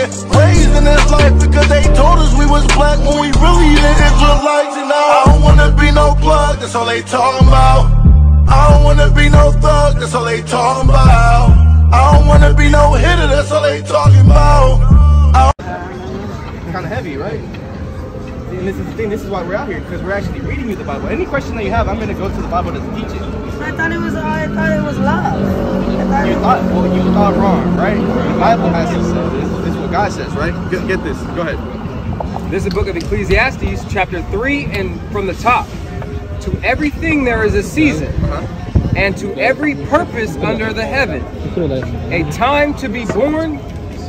get raised in this life because they told us we was black when we really the Israelites. And I don't wanna be no plug, that's all they talking about. I don't wanna be no thug, that's all they talking about. I don't wanna be no hitter, that's all they talking about. kind of heavy, right? And this is the thing. This is why we're out here because we're actually reading you the Bible. Any question that you have, I'm going to go to the Bible to teach it. I thought it was. I thought it was love. I thought You thought, well, you thought wrong, right? The Bible has to say this. This is what God says, right? Get, get this. Go ahead. This is the book of Ecclesiastes, chapter 3, and from the top. To everything there is a season, Uh-huh. and to every purpose under the heaven. A time to be born,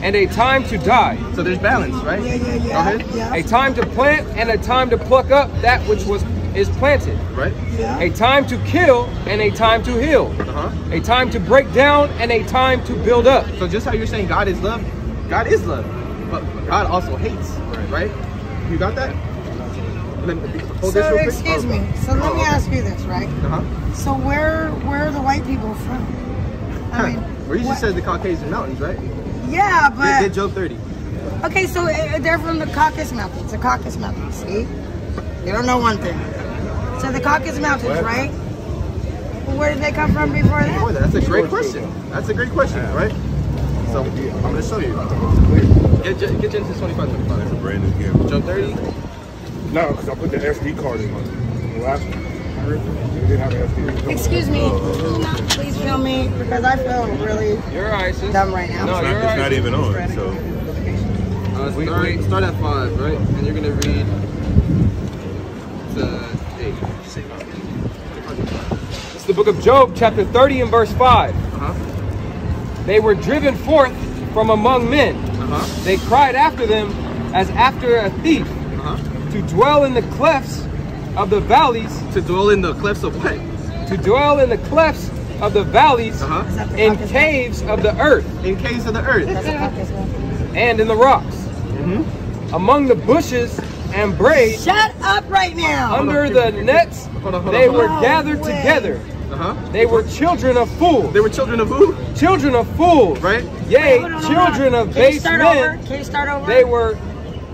and a time to die. So there's balance, right? Yeah, yeah, yeah. Go ahead. Yeah. A time to plant, and a time to pluck up that which was is planted. Right? yeah. A time to kill, and a time to heal. Uh-huh. A time to break down, and a time to build up. So just how you're saying God is love, God is love, but God also hates, right? You got that? So excuse Oh, me. So let me oh, ask you this, right? Uh-huh. So where where are the white people from? I mean, Where you what- just said the Caucasian mountains, right? yeah, but get Job 30. okay. So uh, they're from the Caucasus Mountains. The Caucasus Mountains. See, you don't know one thing. So the Caucasus Mountains, right? Well, where did they come from before Boy, that? that's a great question. That's a great question, right? So I'm gonna show you. Get, get Genesis 25, 25. That's a brand new camera. Job 30. No, because I put the SD card in on the last one. Didn't have SD. Excuse me. Can you not please film me because I feel really You're all right, sis. dumb right now. No, It's you're not, all it's not even on. So Uh, We- start, we- start at 5, right? And you're gonna read to 8. It's the book of Job, chapter 30 and verse 5. They were driven forth from among men. Uh-huh. They cried after them as after a thief, Uh-huh. to dwell in the clefts of the valleys, To dwell in the cliffs of what? to dwell in the clefts of the valleys, Uh-huh. Is in caves of the earth, In caves of the earth. That's the Caucasus Mountains. and in the rocks, Mm-hmm. among the bushes and braes, Shut up right now. under the nets, on, on, they hold were on. gathered No way. together. Uh-huh. They were children of fools. They were children of who? children of fools. Right? Yea, Hold on, hold children on. of Can you base start over? men. Can you start over? They were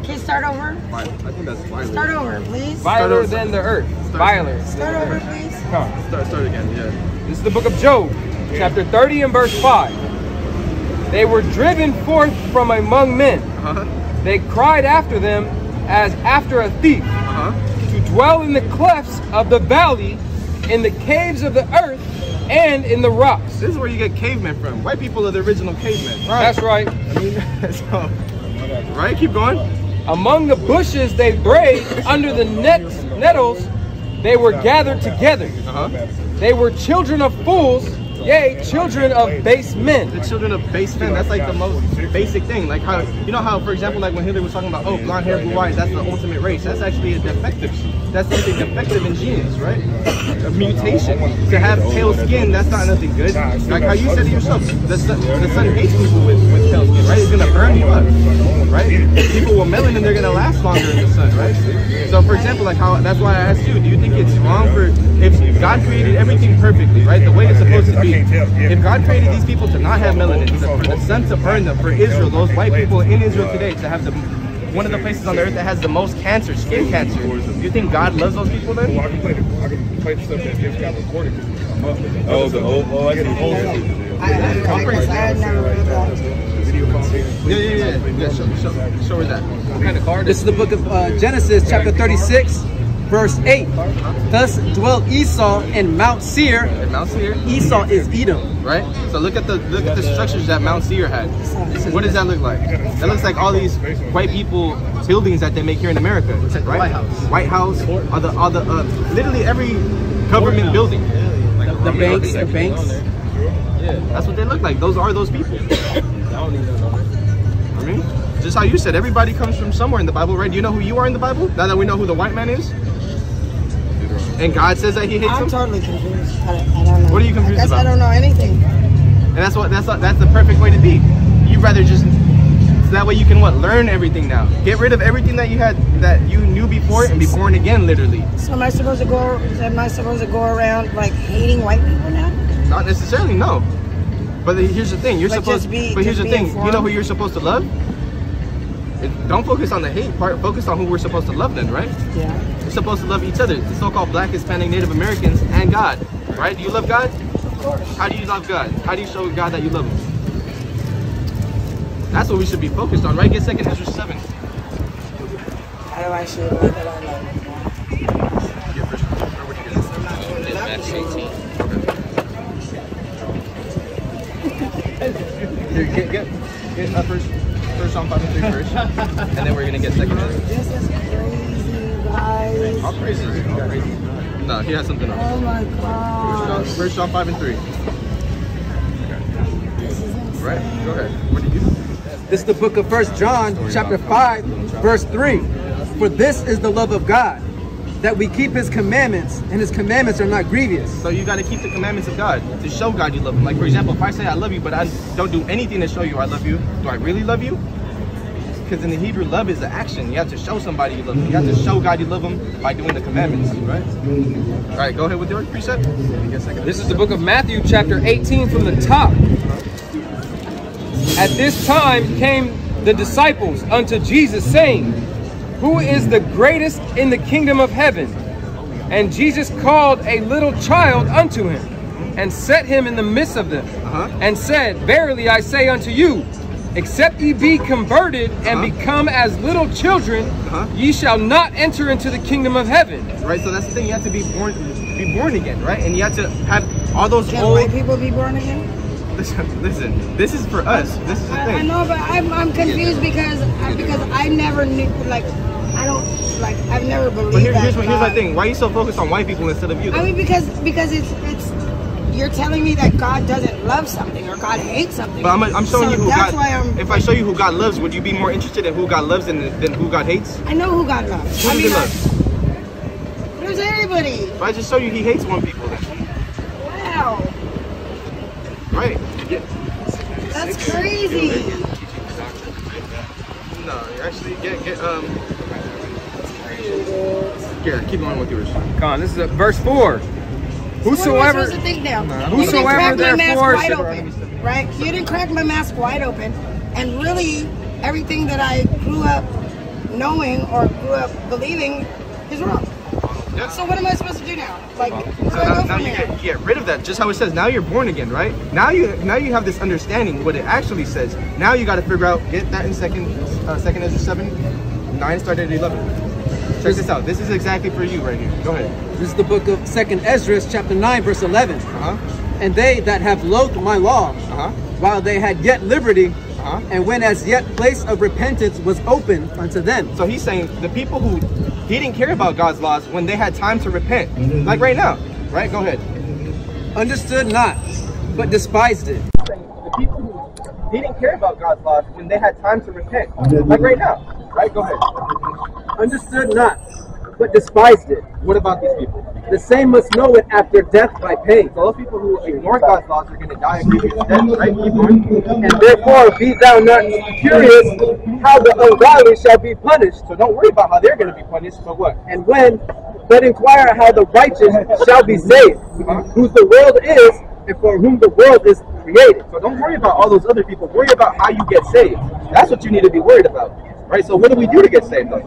Can you start over? I think that's violent. Start over, please. viler over. than the earth. Start- Viler. Start over, please. Come. on. Start, start again, yeah. This is the book of Job, chapter 30 and verse 5. They were driven forth from among men. Uh-huh. They cried after them as after a thief, Uh-huh. to dwell in the clefts of the valley, in the caves of the earth, and in the rocks. This is where you get cavemen from. White people are the original cavemen. That's right. I mean, so, right? Keep going. Among the bushes they brayed, under the nets, nettles, they were gathered together. Uh-huh. They were children of fools, yea, children of base men. The children of base men, that's like the most basic thing. Like how, you know how, for example, like when Hitler was talking about, oh, blonde hair, blue eyes, that's the ultimate race. That's actually a defective, that's something defective in genes, right? A mutation. To have pale skin, that's not nothing good. Like how you said it yourself, the sun, the sun hates people with, with pale skin, right? It's gonna burn you up, right? People with melanin, they're gonna last longer in the sun, right? So for example, like how, that's why I asked you, do you think it's wrong for, if God created everything perfectly, right? The way it's supposed to be. If God created these people to not have melanin, for the sun to burn them, for Israel, those white people in Israel today to have the one of the places on the earth that has the most cancer, skin cancer. Do you think God loves those people then? well, I can play the I can play the stuff that just got recorded. Oh, the old, oh, I see old I, I, I, guess I had never read that. video. Yeah, yeah, yeah. yeah show, show, show her that. What kind of card This is the book of uh, Genesis, chapter 36, verse 8. Thus dwelt Esau in Mount Seir. And Mount Seir, Esau is Edom. right? So look at the look at the structures that Mount Seir had. What does that look like? That looks like all these white people buildings that they make here in America, right? White House. White House, all the all the uh, literally every government building. The banks, the banks. Yeah, That's what they look like. Those are those people. I mean, just how you said, everybody comes from somewhere in the Bible, right? Do you know who you are in the Bible? Now that we know who the white man is? And God says that he hates I'm him? totally confused. I, I don't know. What are you confused I guess about? I don't know anything. And that's what that's that's the perfect way to be. You'd rather just so that way you can what learn everything now. Get rid of everything that you had that you knew before and be born again literally. So am I supposed to go? Am I supposed to go around like hating white people now? Not necessarily, no. But the- here's the thing, you're But supposed be- but here's the thing, you know who you're supposed to love? It- Don't focus on the hate part. Focus on who we're supposed to love. Then, right? Yeah. We're supposed to love each other. The so-called Black, Hispanic, Native Americans, and God. Right? Do you love God? Of course. How do you love God? How do you show God that you love Him? That's what we should be focused on, right? Get second Ezra seven. How do I show God that I love him? Get first. Or what do you get? Matthew 18. Here, get get get uh, first first Psalm five and three first, and then we're gonna get second Ezra. This is crazy, guys. All praises. All praises. No, he has something else. Oh my First gosh. John, First John five and three. Right? Go ahead. What did you do? This is the book of First John, chapter 5, verse 3. For this is the love of God, that we keep his commandments, and his commandments are not grievous. So you got to keep the commandments of God to show God you love Him. Like for example, if I say I love you, but I don't do anything to show you I love you, do I really love you? Because in the Hebrew, love is an action. You have to show somebody you love them. You have to show God you love them by doing the commandments, right? All right, go ahead with your precept. This is the book of Matthew, chapter 18, from the top. At this time came the disciples unto Jesus, saying, Who is the greatest in the kingdom of heaven? And Jesus called a little child unto him, and set him in the midst of them, Uh-huh. and said, Verily I say unto you, except ye be converted and Uh-huh. become as little children, Uh-huh. ye shall not enter into the kingdom of heaven. Right, so that's the thing. You have to be born, be born again, right? And you have to have all those Can old. white people be born again? Listen, listen. This is for us. This is the I, I know, but I'm, I'm confused because I, because I never knew like I don't like I've never believed But here, that here's, my, here's my thing. Why are you so focused on white people instead of you? I mean because because it's it's you're telling me that God doesn't love something or God hates something. But I'm, I'm showing So you who that's God. why I'm. if I show you who God loves, would you be more interested in who God loves than, than who God hates? I know who God loves. Who I does mean, he love? there's everybody. If I just show you he hates one people, then Wow, right? Yeah. that's crazy. No, you actually get get um. Here, keep going with yours. Come on, this is a, verse 4. What am I Whosoever supposed to think now? you didn't whosoever crack my mask therefore wide open, right? You didn't crack my mask wide open, and really, everything that I grew up knowing or grew up believing is wrong. Yeah. So what am I supposed to do now? Like, So now, now you get, get rid of that. Just how it says. Now you're born again, right? Now you now you have this understanding what it actually says. Now you got to figure out. Get that in second uh, second Ezra seven, nine started at eleven. Check this out. This is exactly for you right here. Go ahead. This is the book of Second Ezra, chapter 9, verse 11. Uh huh. And they that have loathed my law, Uh huh. while they had yet liberty, Uh-huh. and when as yet place of repentance was open unto them. So he's saying the people who he didn't care about God's laws when they had time to repent, like right now, right? Go ahead. Understood not, but despised it. The people who he didn't care about God's laws when they had time to repent, like right now, right? Go ahead. Understood not, but despised it. What about these people? The same must know it after death by pain. So those people who ignore God's laws are going to die a grievous death, right? And therefore be thou not curious how the ungodly shall be punished. So don't worry about how they're going to be punished. But what? And when, but inquire how the righteous shall be saved, whose the world is, and for whom the world is created. So don't worry about all those other people. Worry about how you get saved. That's what you need to be worried about, right? So what do we do to get saved? Though?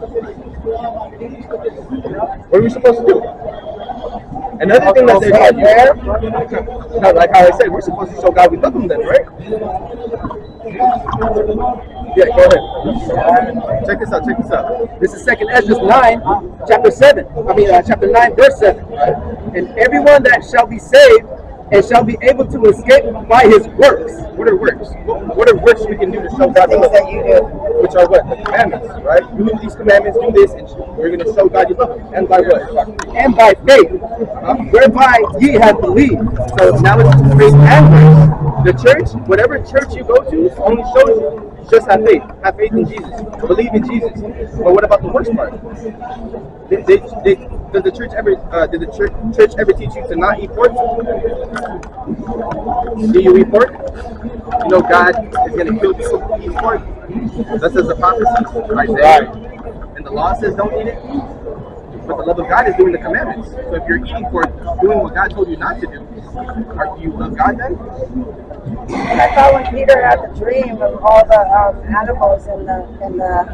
What are we supposed to do? Another thing that they no, like how I said, we're supposed to show God we love Him, then, right? Yeah, go ahead. Check this out. Check this out. This is Second Ezra 9, chapter 7. I mean, uh, chapter 9, verse 7. And everyone that shall be saved and shall be able to escape by his works. What are works? What, what are works we can do to show God we love? Which are what? The commandments, right? You do these commandments, do this, and we're going to show God you love. And by what? and by faith, um, whereby ye have believed. So now it's faith and works. The church, whatever church you go to, only shows you just have faith. Have faith in Jesus. Believe in Jesus. But what about the worst part? Did, did, did, does the church ever uh, did the church, church ever teach you to not eat pork? Do you eat pork? You know God is going to kill people who eat pork. That says the prophecy, Isaiah. And the law says don't eat it. But the love of God is doing the commandments. So if you're eating for doing what God told you not to do, are you love God then? And I thought when Peter had the dream of all the um, animals and the and the,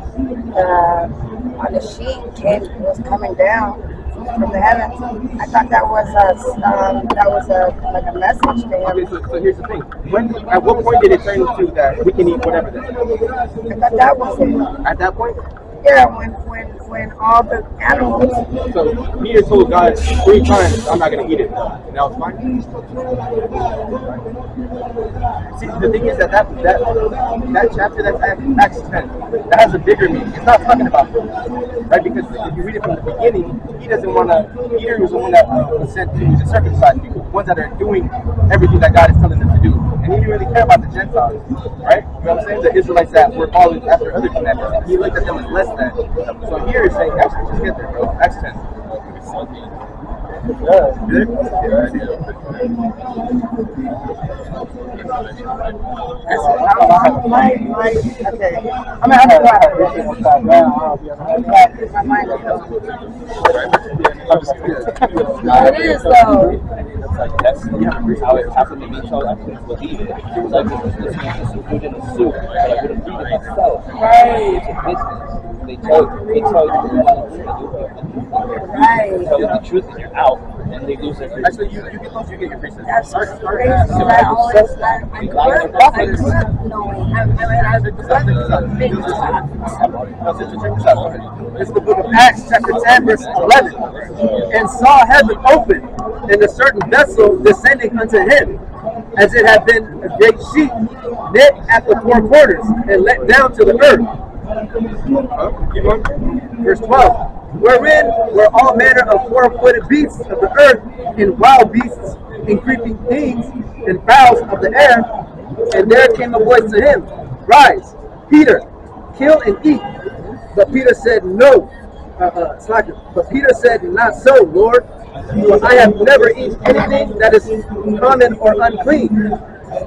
the on the sheet came was coming down from the heavens. I thought that was a um, that was a like a message to Okay, so, so here's the thing. When at what point did it turn into that we can eat whatever then? I thought that was it. At that point? Yeah, when when when all the animals. So Peter told God three times, I'm not gonna eat it. And that was fine. See, the thing is that that that, that chapter that's Acts, Acts 10, that has a bigger meaning. It's not talking about food, right? Because if you read it from the beginning, he doesn't want to. Peter was the one that was sent to the circumcised people, ones that are doing everything that God is telling them to do, and he didn't really care about the Gentiles, right? You know what I'm saying? The Israelites that were following after other commandments, he looked at them as less than. So here it's saying, actually, just get there, bro. Acts 10. Good? My, my, okay. I'm gonna have to go My mind is It is though. Like that's how it happened to me. So I couldn't believe it. It was like this man just food in a soup, but I couldn't eat it myself. Right. It's a business. They tell they tell you the one thing and you have the truth. They Right. tell you the truth and you're out, and they lose their business. Actually, you, you get those, you get your free That's Start, just start crazy. that. I always, I, I grew up, I grew up knowing. I, I mean, I grew up being taught. No, sister, check this out. Go ahead. It's the book of Acts, chapter 10, verse 11. And saw heaven open, and a certain vessel descending unto him, as it had been a great sheet, knit at the four quarters, and let down to the earth. Verse 12. Wherein were all manner of four footed beasts of the earth, and wild beasts, and creeping things, and fowls of the air. And there came a voice to him, Rise, Peter, kill and eat. But Peter said, No. Uh, uh. But Peter said, Not so, Lord. For I have never eaten anything that is common or unclean. Verse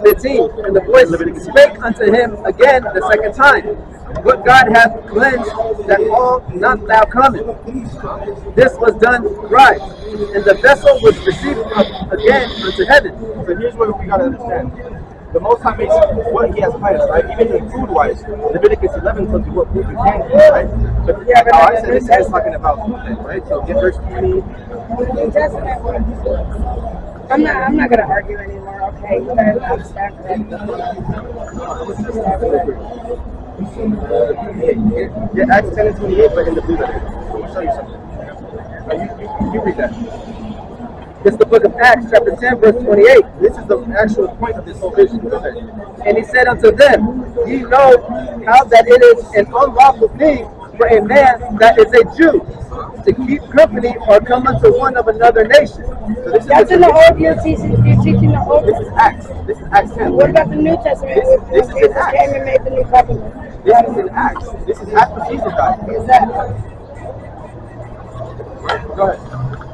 15, and the voice spake unto him again the second time, What God hath cleansed, that all not thou common. This was done right, and the vessel was received up again unto heaven. So here's what we gotta understand. The Most High makes what He has planned, right? Even in food-wise, Leviticus 11 tells you what food you can eat, right? But Yeah, but I said this is talking about food, then, right? So get verse 20. New Testament was- I'm not. I'm not gonna argue anymore. Okay, you guys understand correctly. Yeah, Acts 10 and 28, but in the blue letter. I'll show you something. You, you, you read that. It's the book of Acts, chapter 10, verse 28. This is the actual point of this whole vision. Go ahead. And he said unto them, Ye know how that it is an unlawful thing for a man that is a Jew to keep company or come unto one of another nation. So this That's in the old. Teaching. You're teaching the old. This is Acts. This is Acts 10. What about the New Testament? This- this is Jesus Acts. came and made the new covenant. This is in Acts. This is after Jesus died. Is that? Go ahead.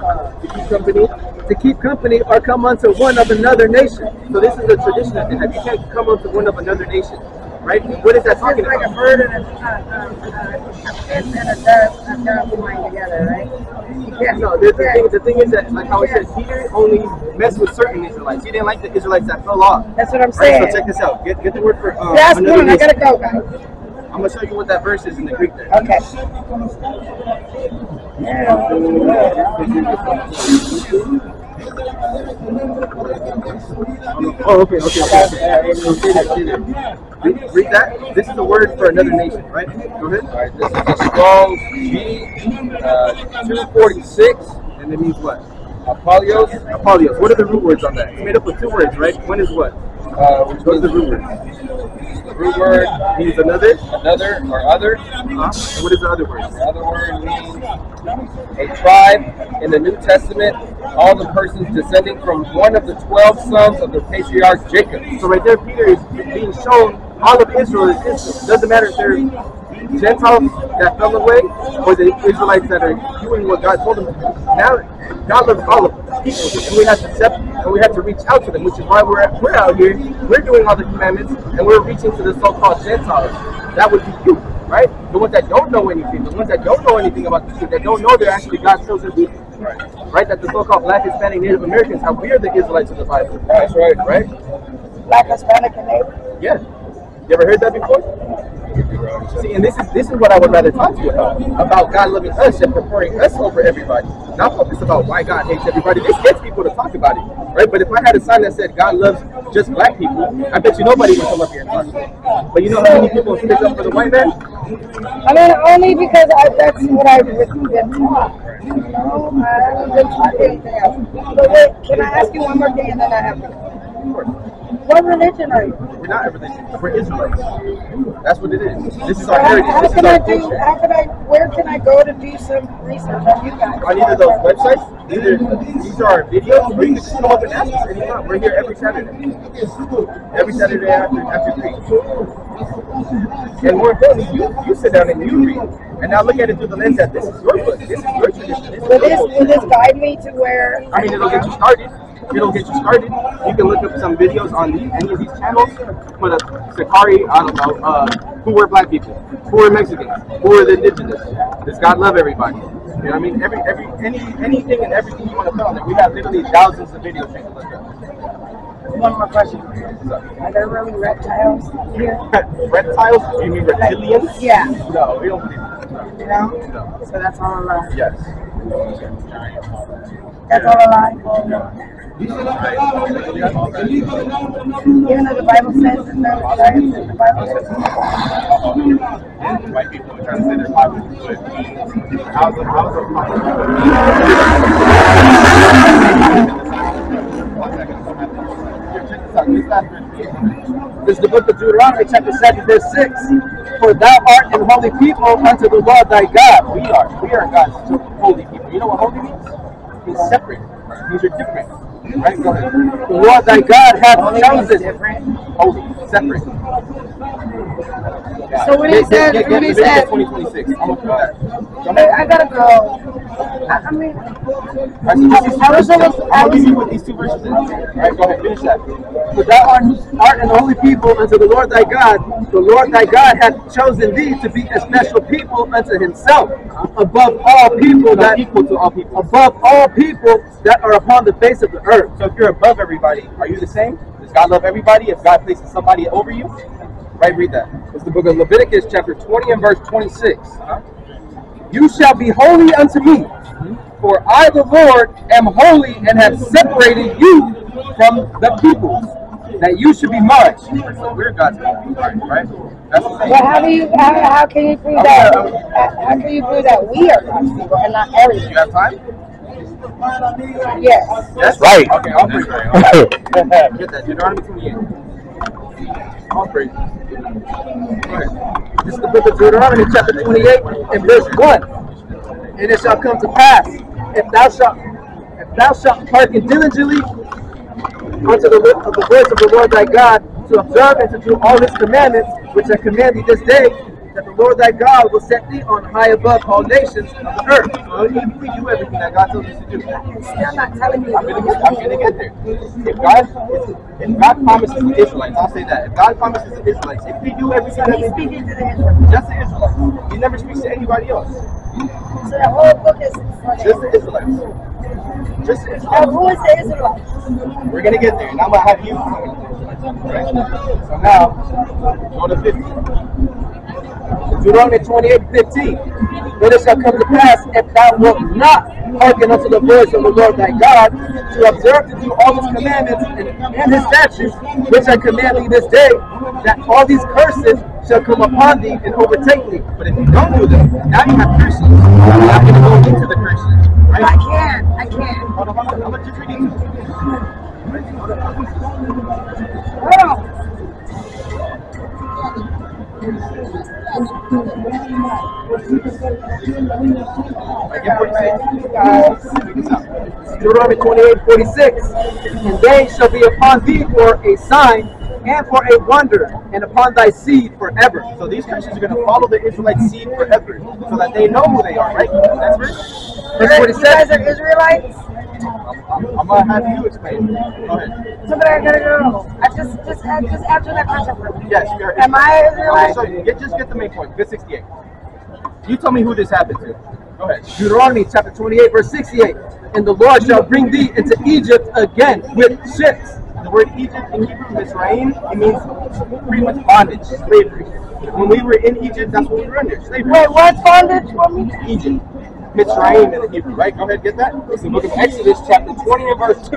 To keep company, to keep company or come unto one of another nation. So this is the tradition that. You can't come unto one of another nation, right? What is that It's talking like a about? bird and a, uh, uh, uh, a fish and a dove, a dove flying together, right? Yeah. No, the, thing, the thing is that, like how it says, Peter only messed with certain Israelites. He didn't like the Israelites that fell off. That's what I'm Right, saying. so check this out. Get, get the word for um, another one. I gotta go, guys. I'm gonna show you what that verse is in the Greek there. Okay. Oh, okay, okay, okay. okay. So stay there, stay there. Read, read that. This is the word for another nation, right? Go ahead. All right, this is a strong G, uh, 246. And it means what? Apolyos, Apolyos. What are the root words on that? It's made up of two words, right? One is what? Uh, which What's was the root word? the root word, Means another. another or other. Huh? And what is the other word? The other word means a tribe in the New Testament, all the persons descending from one of the 12 sons of the patriarch Jacob. So right there, Peter is being shown all of Israel is Israel. Doesn't matter if they're Gentiles that fell away or the Israelites that are doing what God told them to do. Now, God loves all of us and we have to accept and we have to reach out to them, which is why we're we're out here. We're doing all the commandments, and we're reaching to the so-called Gentiles. That would be you, right? The ones that don't know anything, the ones that don't know anything about the truth, that don't know they're actually God's chosen people, right? That the so-called Black, Hispanic, Native Americans, how we are the Israelites of the Bible. That's right, right? Black, Hispanic, and Native. Yeah. You ever heard that before? See, and this is this is what I would rather talk to you about. About God loving us and preferring us over everybody. Not focus about why God hates everybody. This gets people to talk about it. Right? But if I had a sign that said God loves just black people, I bet you nobody would come up here and talk to. But you know how many people stick up for the white man? I mean, only because I, that's what I've been taught. You know, I been taught anything else. But wait, can I ask you one more thing and then I have to What religion are you? We're not a religion. We're Israelites. That's what it is. This is our how, heritage. how This is can I do, culture. how can I, where can I go to do some research on you guys? on either those websites, these are our videos, or you can just come up and ask us anytime. We're here every Saturday. Every Saturday after after three. And more importantly, you you sit down and you read. And now look at it through the lens that this is your book. This is your tradition. This is Will this, will this guide me to where? I mean, it'll get you started. It'll get you started. You can look up some videos on these, any of these channels. Put a Sicarii, I don't know, uh, who were black people, who are Mexicans, who are the indigenous. Does God love everybody? You know what I mean? Every, every, any, anything and everything you want to put on there. We have literally thousands of videos can look up. One more question. Are there really reptiles here? Reptiles? Do You mean reptilians? Yeah. No, we don't believe in You know? No. So that's all a lie. Yes. That's all a lie. Oh, Even though the Bible says that they're giants, the Bible says. White people are their Bible how's the This is the book of Deuteronomy, chapter 7, verse 6. For thou art an holy people unto the Lord thy God. We are. We are God's holy people. You know what holy means? It's separate. Means you're different. Right? Go. The Lord thy God hath chosen. Holy. Separate. So when he said, when he said, 2026. I'm gonna. I, I gotta go. I, I mean, Alright, so just I was verses. almost- I'm gonna was- leave you with these two verses. in. Alright, go ahead. Finish that. For thou art, art an holy people unto the Lord thy God. The Lord thy God hath chosen thee to be a special people unto himself, above all people that equal to all people. above all people that are upon the face of the earth. So if you're above everybody, are you the same? Does God love everybody? If God places somebody over you? Right, read that. It's the book of Leviticus, chapter 20 and verse 26. You shall be holy unto me, for I, the Lord, am holy and have separated you from the peoples, that you should be mine. So we're God's people, right? right? That's the same. well, how do you, how, how can you prove that? How, how can you prove that we are God's people and not You everybody? have time? Yes. That's Right. Okay, I'll pray for you. Get that. Deuteronomy 28. I'll pray. This is the book of Deuteronomy, chapter 28, and verse 1. And it shall come to pass, if thou shalt, if thou shalt hearken diligently unto the, of the voice of the Lord thy God, to observe and to do all his commandments, which I command thee this day, that the Lord thy God will set thee on high above all nations of the earth. So if we do everything that God tells us to do, still not telling me. I'm gonna get, I'm gonna get there. If God, if, God promises the Israelites, I'll say that. If God promises the Israelites, if we do everything So that they do, the just the Israelites. He never speaks to anybody else. So the whole book is Just the Israelites. Just the Israelites. who is the Israelites? We're gonna get there, and I'm gonna have you. Right? So now, go to 50. Deuteronomy 28, 15. But it shall come to pass, if thou wilt not hearken unto the voice of the Lord thy God, to observe to do all his commandments and, and his statutes, which I command thee this day, that all these curses shall come upon thee and overtake thee. But if you don't do them, now you have curses. You're not gonna go into the curses. I can't. I can't. Hold on, hold on. I'm gonna just read it. Hold on. I get 46. Guys, check this out. Deuteronomy 28, 46. And they shall be upon thee for a sign and for a wonder, and upon thy seed forever. So these curses are going to follow the Israelite seed forever, so that they know who they are, right? That's right. Verse You guys are Israelites? I'm, I'm gonna have you explain. Go ahead. So, but I gotta go. I just, just, uh, just answer that question for me. Yes, you're. Am I Okay, Israelite? so get, just get the main point. Good 68. You tell me who this happened to. Go ahead. Deuteronomy chapter 28, verse 68. And the Lord shall bring thee into Egypt again with ships. The word Egypt in Hebrew, Mizraim, it means pretty much bondage, slavery. When we were in Egypt, that's what we were under, slavery. Wait, what's bondage for me? Egypt. Mitzrayim in the Hebrew, right? Go ahead, get that. It's the book of Exodus, chapter 20 and verse 2.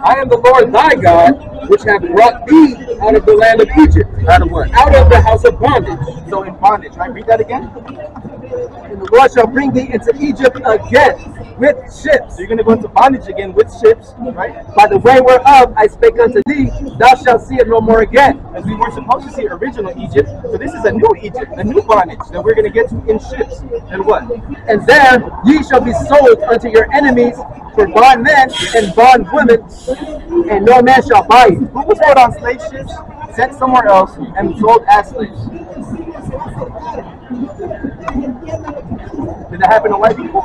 I am the Lord thy God, which have brought thee out of the land of Egypt. Out of what? Out of the house of bondage. So in bondage, right? Read that again. And the Lord shall bring thee into Egypt again with ships. So you're going to go into bondage again with ships, right? By the way whereof I spake unto thee, thou shalt see it no more again. As we were supposed to see original Egypt, so this is a new Egypt, a new bondage that we're going to get to in ships. And what? And there ye shall be sold unto your enemies for bondmen and bondwomen, and no man shall buy you. Who was sold on slave ships, sent somewhere else, and sold as slaves? Did that happen to white people?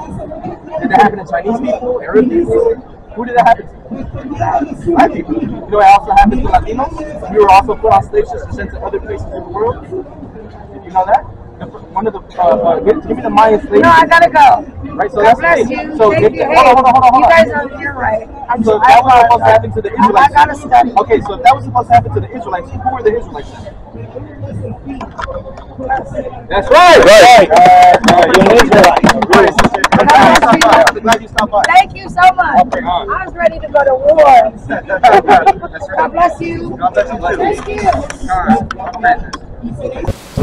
Did that happen to Chinese people, Arab people? Who did that happen to? Black people. You know what also happened to Latinos? We were also put on slave ships and sent to other places in the world. Did you know that? The One of the, uh, uh, give, give me the Mayan slave No, I gotta go. Right, so God that's bless the you. So Thank if, you. hold on, hold on, hold on, you guys are, you're right. I'm So if that was supposed to happen to the Israelites. I gotta study. Okay, so if that was supposed to happen to the Israelites, who were the Israelites? That's right. Right. You're an Israelite. Right, glad you stopped by. I'm glad you stopped by. Thank you so much. Okay, all right. I was ready to go to war. That's right. God bless you. God bless you. Thank you. All right.